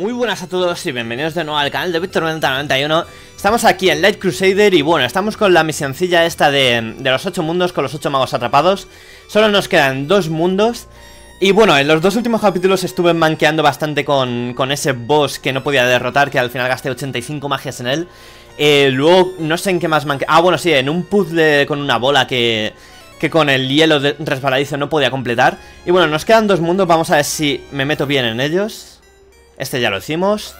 Muy buenas a todos y bienvenidos de nuevo al canal de Victor9091 Estamos aquí en Light Crusader y bueno, estamos con la misioncilla esta de, de los 8 mundos con los 8 magos atrapados Solo nos quedan dos mundos Y bueno, en los dos últimos capítulos estuve manqueando bastante con, con ese boss que no podía derrotar Que al final gasté 85 magias en él eh, Luego, no sé en qué más manqueé Ah, bueno, sí, en un puzzle con una bola que que con el hielo resbaladizo no podía completar. Y bueno, nos quedan dos mundos, vamos a ver si me meto bien en ellos. Este ya lo hicimos.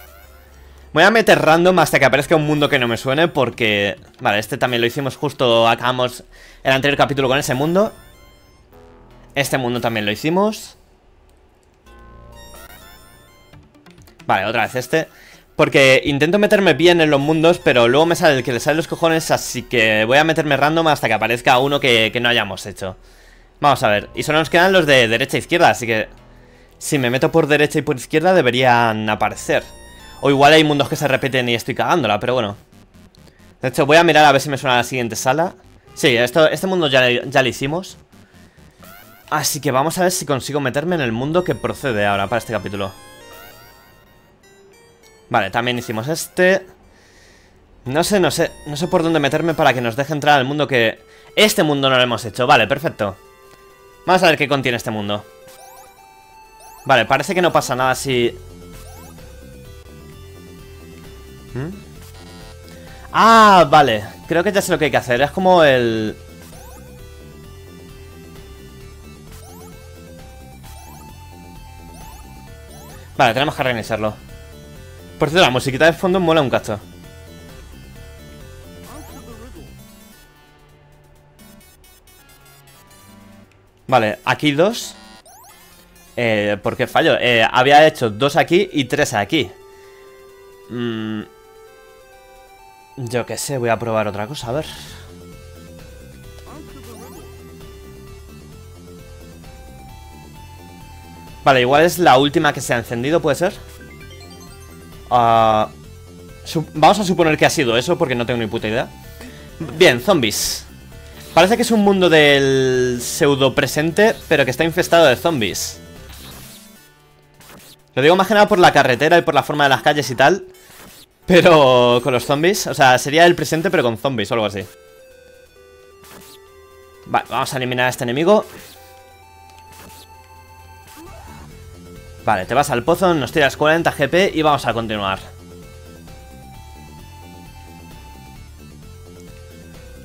Voy a meter random hasta que aparezca un mundo que no me suene porque... Vale, este también lo hicimos justo, acabamos el anterior capítulo con ese mundo. Este mundo también lo hicimos. Vale, otra vez este. Porque intento meterme bien en los mundos, pero luego me sale el que le sale los cojones, así que voy a meterme random hasta que aparezca uno que, que no hayamos hecho. Vamos a ver. Y solo nos quedan los de derecha e izquierda, así que si me meto por derecha y por izquierda deberían aparecer. O igual hay mundos que se repiten y estoy cagándola, pero bueno. De hecho, voy a mirar a ver si me suena la siguiente sala. Sí, esto, este mundo ya, ya lo hicimos. Así que vamos a ver si consigo meterme en el mundo que procede ahora para este capítulo. Vale, también hicimos este. No sé, no sé, no sé por dónde meterme para que nos deje entrar al mundo que... Este mundo no lo hemos hecho, vale, perfecto. Vamos a ver qué contiene este mundo. Vale, parece que no pasa nada si... ¿Mm? Ah, vale. Creo que ya sé lo que hay que hacer. Es como el... Vale, tenemos que reiniciarlo. Por cierto, la musiquita de fondo mola un cacho. Vale, aquí dos eh, ¿Por qué fallo? Eh, había hecho dos aquí y tres aquí. Mm, yo qué sé, voy a probar otra cosa, a ver. Vale, igual es la última que se ha encendido, ¿puede ser? Uh, vamos a suponer que ha sido eso, porque no tengo ni puta idea. Bien, zombies. Parece que es un mundo del pseudo presente, pero que está infestado de zombies. Lo digo más que nada por la carretera y por la forma de las calles y tal Pero con los zombies O sea, sería el presente pero con zombies o algo así. Vale, vamos a eliminar a este enemigo. Vale, te vas al pozo, nos tiras 40 GP y vamos a continuar.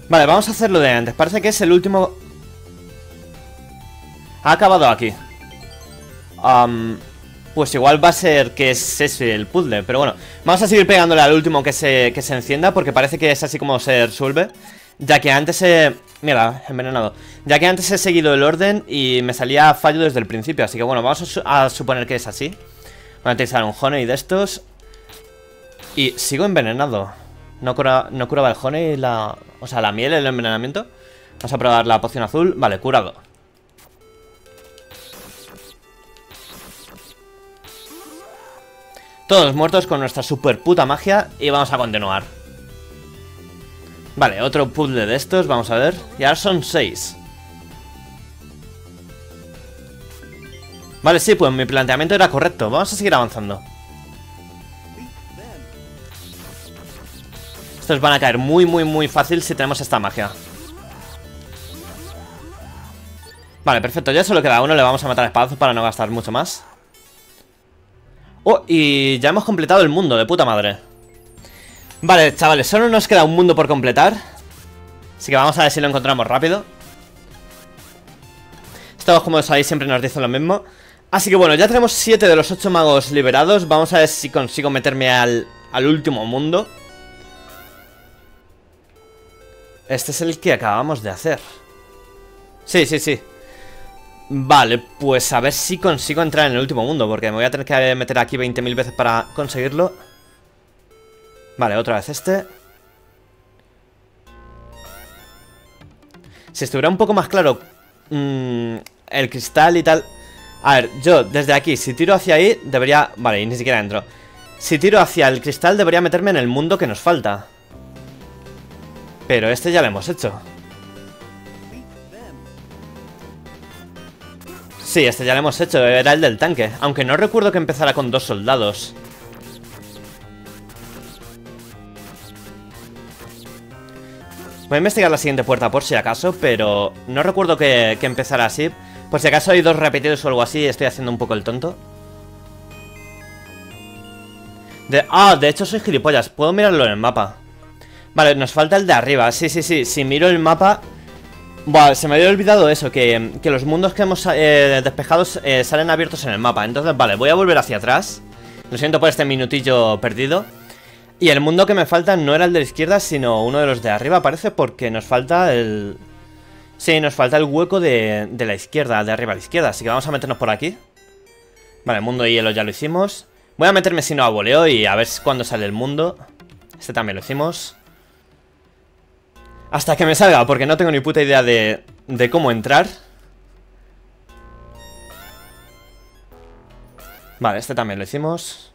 Vale, vamos a hacer lo de antes. Parece que es el último... Ha acabado aquí. Um, pues igual va a ser que es ese el puzzle. Pero bueno, vamos a seguir pegándole al último que se, que se encienda porque parece que es así como se resuelve. Ya que antes he... Mira, envenenado. Ya que antes he seguido el orden y me salía fallo desde el principio. Así que bueno, vamos a, suponer que es así. Voy a utilizar un honey de estos. Y sigo envenenado. No, cura, no curaba el honey la... O sea, la miel, el envenenamiento. Vamos a probar la poción azul. Vale, curado. Todos muertos con nuestra super puta magia y vamos a continuar. Vale, otro puzzle de estos, vamos a ver. Y ahora son seis. Vale, sí, pues mi planteamiento era correcto. Vamos a seguir avanzando. Estos van a caer muy, muy, muy fácil si tenemos esta magia. Vale, perfecto. Ya solo queda uno. Le vamos a matar a espadazos para no gastar mucho más. Oh, y ya hemos completado el mundo, de puta madre. Vale, chavales, solo nos queda un mundo por completar. Así que vamos a ver si lo encontramos rápido. Estos, como sabéis, siempre nos dicen lo mismo. Así que bueno, ya tenemos 7 de los 8 magos liberados. Vamos a ver si consigo meterme al, al último mundo. Este es el que acabamos de hacer. Sí, sí, sí Vale, pues a ver si consigo entrar en el último mundo Porque me voy a tener que meter aquí 20.000 veces para conseguirlo. Vale, otra vez este. Si estuviera un poco más claro mmm, El cristal y tal. A ver, yo desde aquí, si tiro hacia ahí Debería... Vale, y ni siquiera entro. Si tiro hacia el cristal debería meterme en el mundo que nos falta. Pero este ya lo hemos hecho Sí, este ya lo hemos hecho, era el del tanque. Aunque no recuerdo que empezara con dos soldados. Voy a investigar la siguiente puerta por si acaso, pero no recuerdo que, empezara así. Por si acaso hay dos repetidos o algo así, estoy haciendo un poco el tonto. Ah, de hecho soy gilipollas, puedo mirarlo en el mapa. Vale, nos falta el de arriba, sí, sí, sí, si miro el mapa Buah, se me había olvidado eso, que, los mundos que hemos eh, despejado eh, salen abiertos en el mapa. Entonces, vale, voy a volver hacia atrás. Lo siento por este minutillo perdido. Y el mundo que me falta no era el de la izquierda, sino uno de los de arriba, parece, porque nos falta el... Sí, nos falta el hueco de, de la izquierda, de arriba a la izquierda. Así que vamos a meternos por aquí. Vale, mundo de hielo ya lo hicimos. Voy a meterme si no a voleo y a ver cuándo sale el mundo. Este también lo hicimos. Hasta que me salga, porque no tengo ni puta idea de, de cómo entrar. Vale, este también lo hicimos.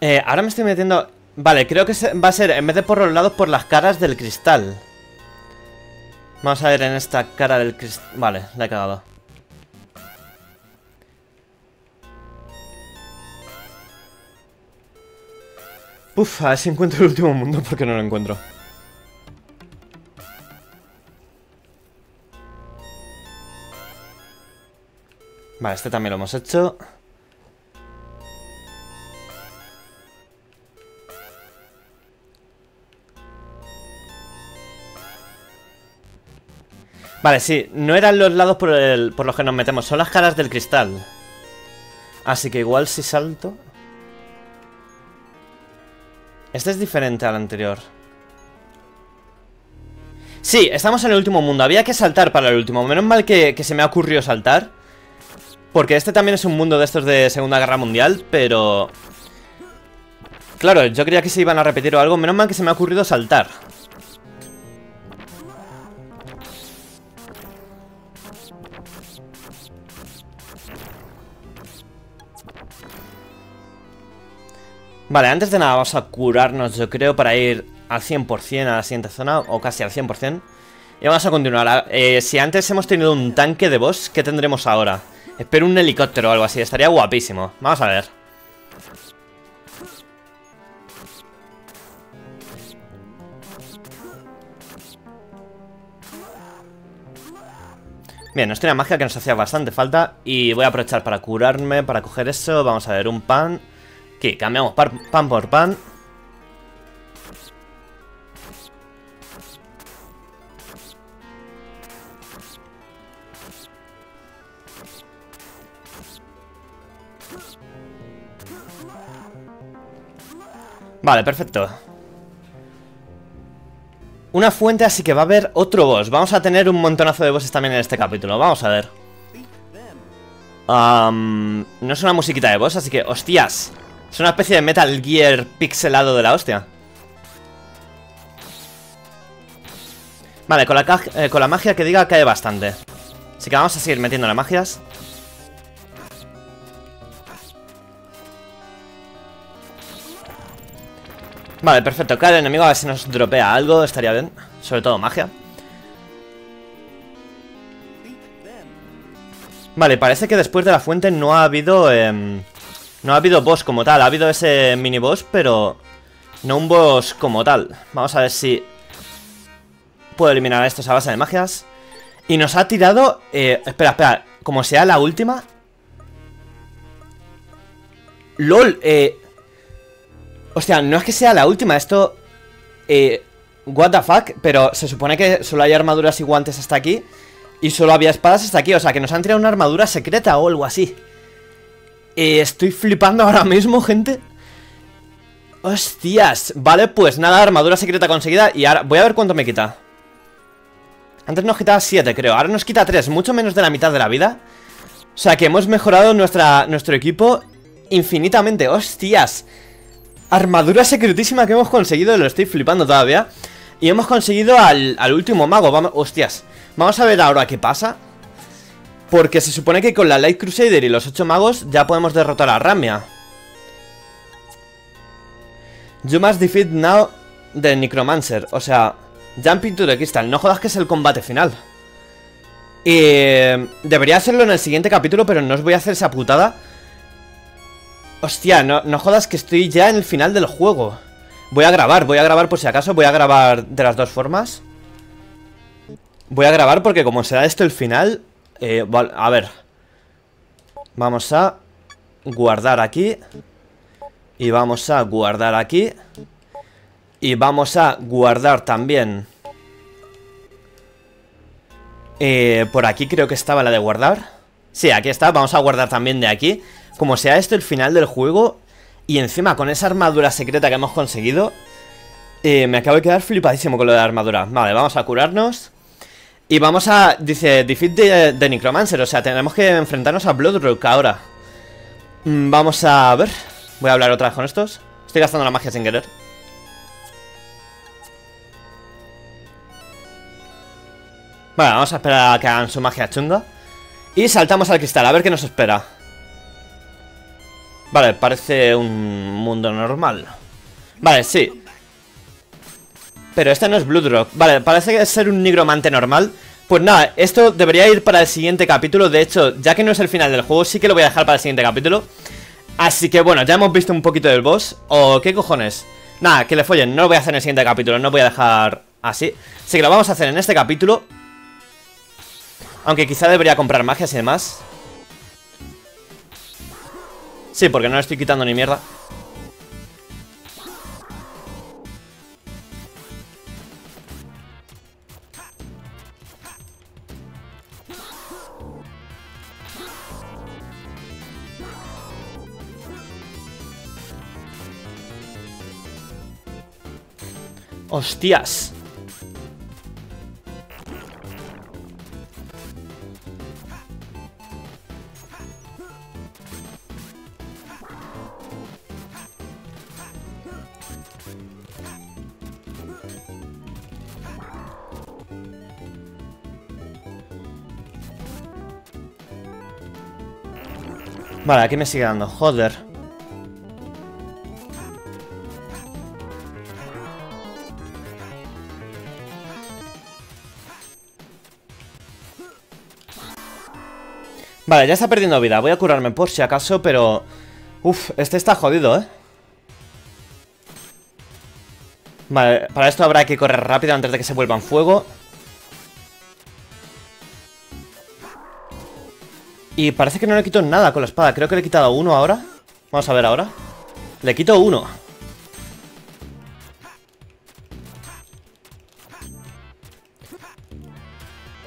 Eh, ahora me estoy metiendo... Vale, creo que va a ser, en vez de por los lados, por las caras del cristal. Vamos a ver en esta cara del cristal... Vale, la he cagado. Uf, a ver si encuentro el último mundo porque no lo encuentro. Vale, este también lo hemos hecho. Vale, sí, no eran los lados por, los que nos metemos, son las caras del cristal. Así que igual si salto... Este es diferente al anterior. Sí, estamos en el último mundo. Había que saltar para el último. Menos mal que, que se me ha ocurrido saltar. Porque este también es un mundo de estos de Segunda Guerra Mundial, pero... Claro, yo creía que se iban a repetir o algo. Menos mal que se me ha ocurrido saltar. Vale, antes de nada vamos a curarnos, yo creo, para ir al 100% a la siguiente zona, o casi al 100%. Y vamos a continuar. Eh, si antes hemos tenido un tanque de boss, ¿qué tendremos ahora? Espero un helicóptero o algo así, estaría guapísimo. Vamos a ver. Bien, nos tiene magia que nos hacía bastante falta Y voy a aprovechar para curarme, para coger eso Vamos a ver, un pan Aquí, cambiamos pan por pan. Vale, perfecto. Una fuente, así que va a haber otro boss. Vamos a tener un montonazo de bosses también en este capítulo. Vamos a ver. no es una musiquita de boss, así que... ¡Hostias! Es una especie de Metal Gear pixelado de la hostia. Vale, con la, eh, con la magia que diga cae bastante. Así que vamos a seguir metiendo las magias. Vale, perfecto. Cada enemigo a ver si nos dropea algo. Estaría bien. Sobre todo magia. Vale, parece que después de la fuente no ha habido... Eh, no ha habido boss como tal, ha habido ese mini boss, pero no un boss como tal. Vamos a ver si puedo eliminar a estos a base de magias. Y nos ha tirado... Eh, espera, espera, como sea la última... LOL, eh... Hostia, no es que sea la última, esto... Eh... What the fuck, pero se supone que solo hay armaduras y guantes hasta aquí Y solo había espadas hasta aquí, o sea que nos han tirado una armadura secreta o algo así estoy flipando ahora mismo, gente. Hostias. Vale, pues nada, armadura secreta conseguida. Y ahora, voy a ver cuánto me quita. Antes nos quitaba 7, creo. Ahora nos quita 3, mucho menos de la mitad de la vida. O sea que hemos mejorado nuestra, nuestro equipo Infinitamente, hostias. Armadura secretísima que hemos conseguido Lo estoy flipando todavía. Y hemos conseguido al, al último mago. Vamos, Hostias. Vamos a ver ahora qué pasa Porque se supone que con la Light Crusader y los ocho magos ya podemos derrotar a Ramia. You must defeat now the Necromancer. O sea, Jumping to the Crystal. No jodas que es el combate final. Y debería hacerlo en el siguiente capítulo, pero no os voy a hacer esa putada. Hostia, no, no jodas que estoy ya en el final del juego. Voy a grabar, voy a grabar por si acaso, voy a grabar de las dos formas. Voy a grabar porque como será esto el final... Eh, a ver. Vamos a guardar aquí. Y vamos a guardar aquí. Y vamos a guardar también... Eh, por aquí creo que estaba la de guardar. Sí, aquí está, vamos a guardar también de aquí. Como sea esto el final del juego, y encima con esa armadura secreta que hemos conseguido eh, Me acabo de quedar flipadísimo con lo de la armadura Vale, vamos a curarnos Y vamos a... Dice, defeat de, Necromancer O sea, tenemos que enfrentarnos a Bloodrook ahora. Mm, Vamos a ver Voy a hablar otra vez con estos. Estoy gastando la magia sin querer. Vale, vamos a esperar a que hagan su magia chunga. Y saltamos al cristal, a ver qué nos espera. Vale, parece un mundo normal. Vale, sí Pero este no es Bloodrock Vale, parece ser un nigromante normal. Pues nada, esto debería ir para el siguiente capítulo. De hecho, ya que no es el final del juego Sí que lo voy a dejar para el siguiente capítulo. Así que bueno, ya hemos visto un poquito del boss. ¿O qué cojones? Nada, que le follen, no lo voy a hacer en el siguiente capítulo. No voy a dejar así. Así que lo vamos a hacer en este capítulo. Aunque quizá debería comprar magias y demás. Sí, porque no estoy quitando ni mierda ¡Hostias! Vale, aquí me sigue dando, joder Vale, ya está perdiendo vida. Voy a curarme por si acaso, pero... Uf, este está jodido, ¿eh? Vale, para esto habrá que correr rápido antes de que se vuelva en fuego. Y parece que no le quito nada con la espada. Creo que le he quitado uno ahora. Vamos a ver ahora. Le quito uno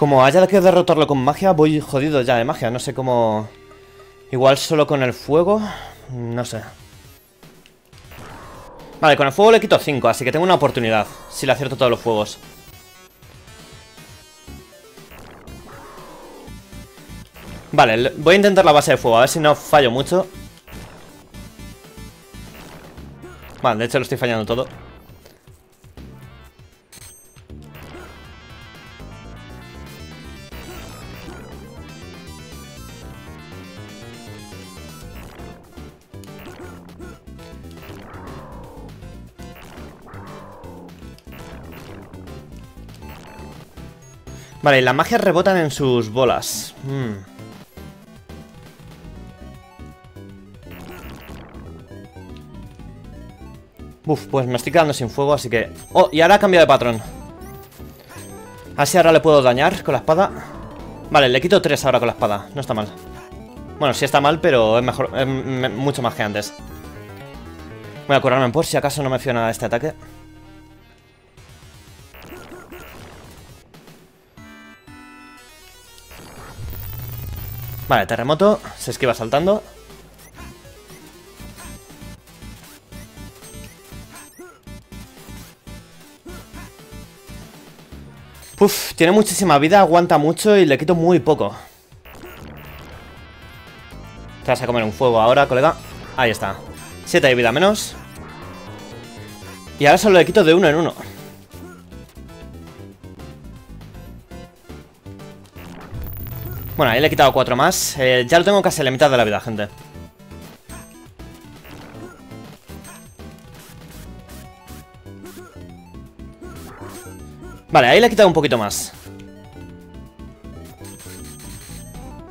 Como haya que derrotarlo con magia Voy jodido ya de magia No sé cómo... Igual solo con el fuego No sé Vale, con el fuego le quito 5 Así que tengo una oportunidad Si le acierto todos los fuegos Vale, voy a intentar la base de fuego, a ver si no fallo mucho. Vale, de hecho lo estoy fallando todo. Vale, las magias rebotan en sus bolas. Hmm. Uf, pues me estoy quedando sin fuego, así que... Oh, y ahora ha cambiado de patrón. Así ahora le puedo dañar con la espada. Vale, le quito 3 ahora con la espada. No está mal. Bueno, sí está mal, pero es mejor mucho más que antes. Voy a curarme por si acaso no me fío nada este ataque Vale, terremoto Se esquiva saltando Uf, tiene muchísima vida, aguanta mucho y le quito muy poco. Te vas a comer un fuego ahora, colega. Ahí está. 7 de vida menos. Y ahora solo le quito de uno en uno. Bueno, ahí le he quitado cuatro más. Eh, ya lo tengo casi a la mitad de la vida, gente. Vale, ahí le he quitado un poquito más.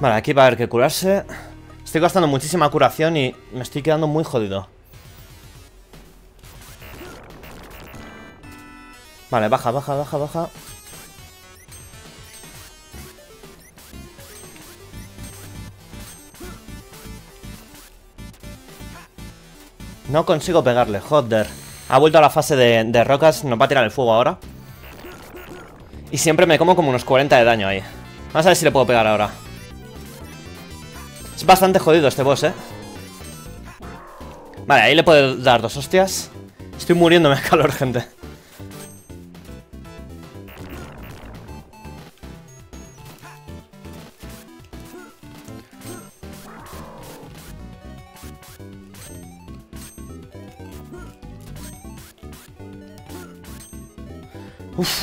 Vale, aquí va a haber que curarse. Estoy gastando muchísima curación y me estoy quedando muy jodido. Vale, baja, baja, baja, baja. No consigo pegarle, joder. Ha vuelto a la fase de, rocas, nos va a tirar el fuego ahora. Y siempre me como como unos 40 de daño ahí. Vamos a ver si le puedo pegar ahora. Es bastante jodido este boss, ¿eh? Vale, ahí le puedo dar dos hostias. Estoy muriéndome de calor, gente.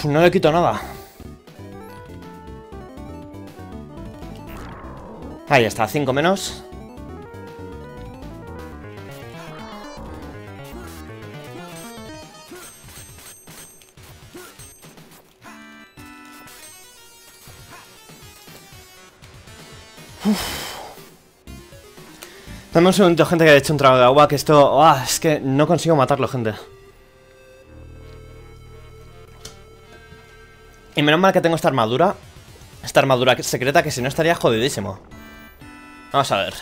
No le quito nada. Ahí está, 5 menos. Dame un segundo, gente, que he hecho un trago de agua, que esto... Ah, es que no consigo matarlo, gente. Y menos mal que tengo esta armadura. Esta armadura secreta que si no estaría jodidísimo. Vamos a ver.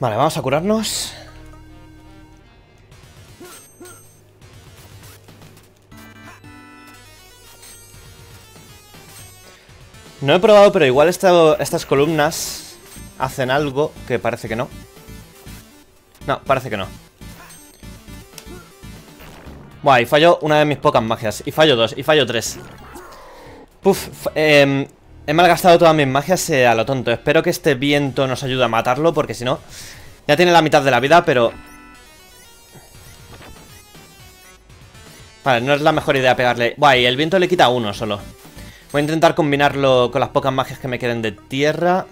Vale, vamos a curarnos. No he probado, pero igual estas columnas hacen algo que parece que no. No, parece que no. Buah, y fallo una de mis pocas magias. Y fallo dos, y fallo tres. Puf, eh, he malgastado todas mis magias eh, a lo tonto. Espero que este viento nos ayude a matarlo, porque si no... Ya tiene la mitad de la vida, pero... Vale, no es la mejor idea pegarle... Buah, y el viento le quita uno solo. Voy a intentar combinarlo con las pocas magias que me queden de tierra.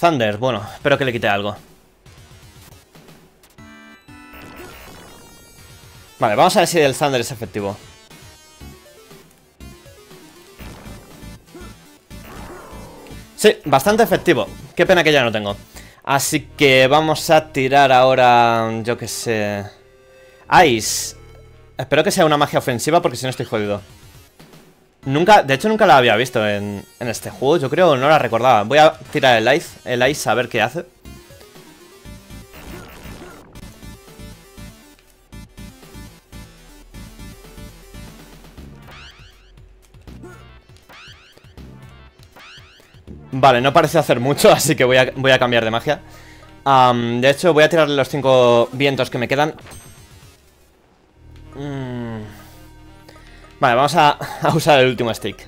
Thunder, bueno, espero que le quite algo. Vale, vamos a ver si el Thunder es efectivo. Sí, bastante efectivo. Qué pena que ya no tengo. Así que vamos a tirar ahora, yo que sé... Ice. Espero que sea una magia ofensiva porque si no estoy jodido. Nunca, de hecho nunca la había visto en, en este juego, yo creo no la recordaba. Voy a tirar el Ice, el Ice a ver qué hace. Vale, no parece hacer mucho, así que voy a, voy a cambiar de magia. de hecho, voy a tirarle los cinco vientos que me quedan. Mm. Vale, vamos a, a, usar el último stick.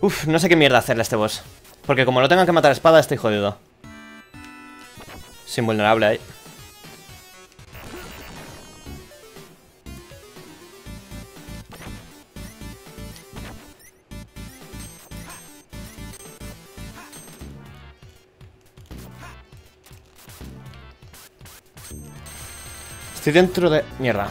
Uf, no sé qué mierda hacerle a este boss. Porque como lo tengan que matar espada, estoy jodido. Sin vulnerable ahí. Estoy dentro de... Mierda.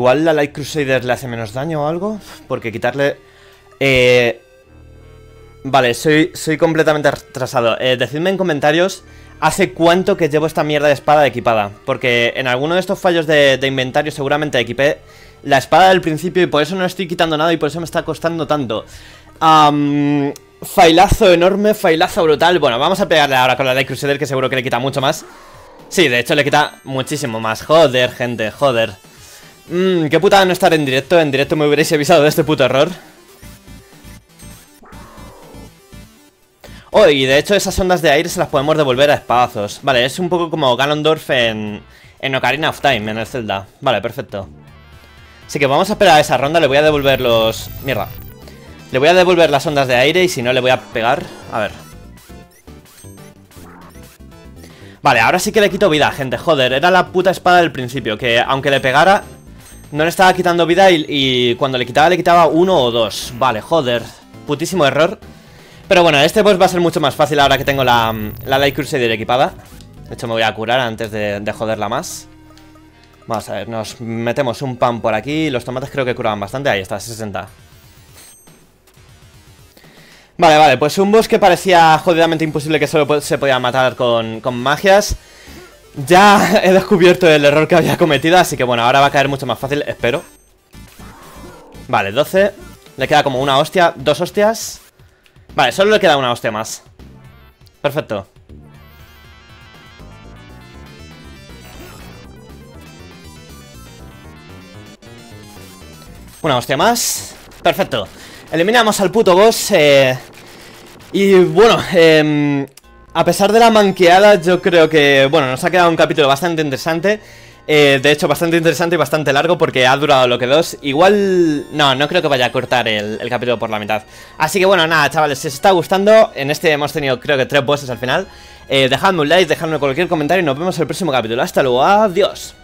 Igual la Light Crusader le hace menos daño o algo. Porque quitarle... Eh... Vale, soy, soy completamente retrasado. Eh, decidme en comentarios hace cuánto que llevo esta mierda de espada equipada. Porque en alguno de estos fallos de, inventario seguramente equipé la espada del principio y por eso no estoy quitando nada y por eso me está costando tanto. failazo enorme, failazo brutal. Bueno, vamos a pegarle ahora con la Light Crusader que seguro que le quita mucho más. Sí, de hecho le quita muchísimo más. Joder, gente, joder. Mmm, qué putada no estar en directo. En directo me hubierais avisado de este puto error. Oh, y de hecho esas ondas de aire se las podemos devolver a espadazos. Vale, es un poco como Ganondorf en, en Ocarina of Time, en el Zelda. Vale, perfecto. Así que vamos a esperar a esa ronda, le voy a devolver los... Mierda. Le voy a devolver las ondas de aire y si no le voy a pegar... A ver. Vale, ahora sí que le quito vida, gente. Joder, era la puta espada del principio, que aunque le pegara... No le estaba quitando vida y, cuando le quitaba le quitaba uno o dos. Vale, joder. Putísimo error. Pero bueno, este boss va a ser mucho más fácil ahora que tengo la, la Light Crusader equipada. De hecho, me voy a curar antes de, de joderla más. Vamos a ver, nos metemos un pan por aquí. Los tomates creo que curaban bastante. Ahí está, 60. Vale, vale, pues un boss que parecía jodidamente imposible que solo se podía matar con, con magias. Ya he descubierto el error que había cometido, así que bueno, ahora va a caer mucho más fácil, espero. Vale, 12. Le queda como una hostia, dos hostias. Vale, solo le queda una hostia más Perfecto Una hostia más Perfecto Eliminamos al puto boss eh, Y bueno eh, A pesar de la manqueada Yo creo que, bueno, nos ha quedado un capítulo bastante interesante eh, de hecho, bastante interesante y bastante largo porque ha durado lo que dos. Igual... No, no creo que vaya a cortar el, capítulo por la mitad. Así que bueno, nada, chavales, si os está gustando, en este hemos tenido creo que tres bosses al final. Eh, dejadme un like, dejadme cualquier comentario y nos vemos en el próximo capítulo. Hasta luego, adiós.